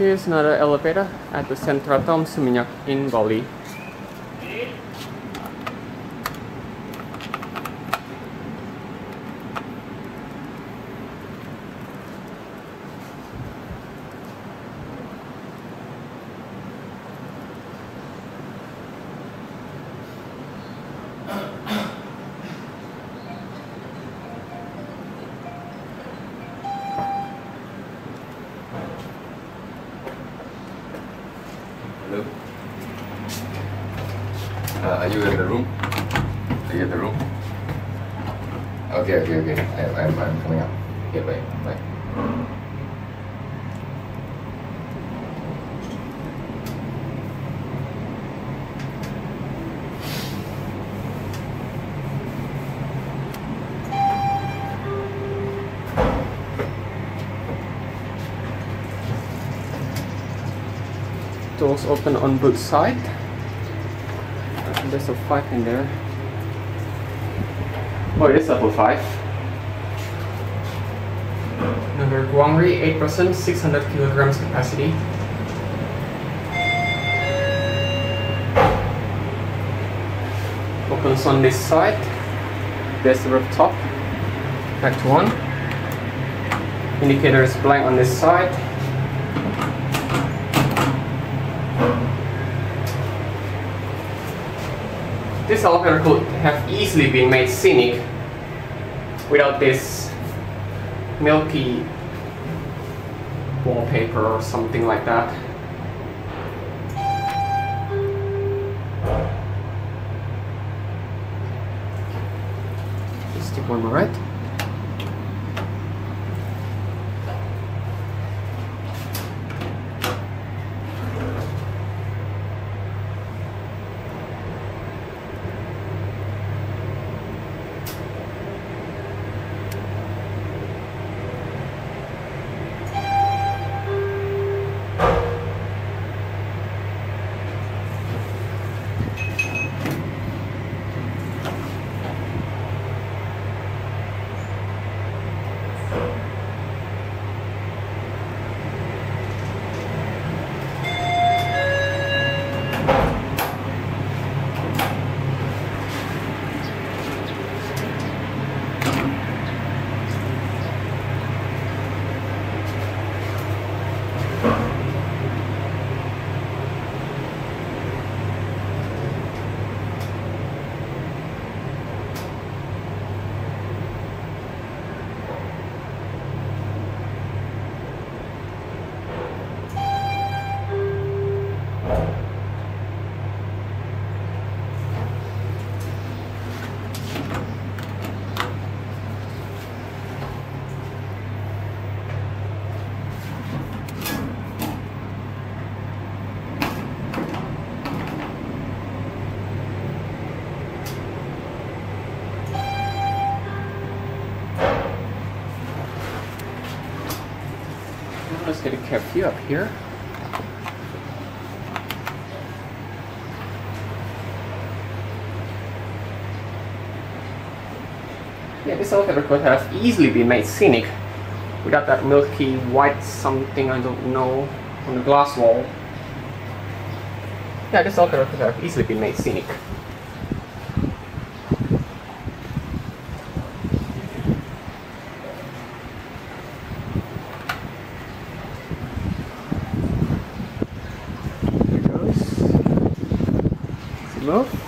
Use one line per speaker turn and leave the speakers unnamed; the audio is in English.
Here's another elevator at the Centra Taum Seminyak in Bali.
Hello. Uh, are you in the room? Are you in the room? Okay, okay, okay. I, I'm, I'm coming up. Okay, bye, bye.
Doors open on both side. There's a five in there. Oh, it is level five. Another Guangri, 8%, 600 kilograms capacity. Opens on this side. There's the rooftop. Back to one. Indicator is blank on this side. This elevator could have easily been made scenic without this milky wallpaper or something like that. Take one more right. Let's get a cab view up here. Yeah, this elevator could have easily been made scenic without that milky white something I don't know on the glass wall. Yeah, this elevator could have easily been made scenic. Here goes.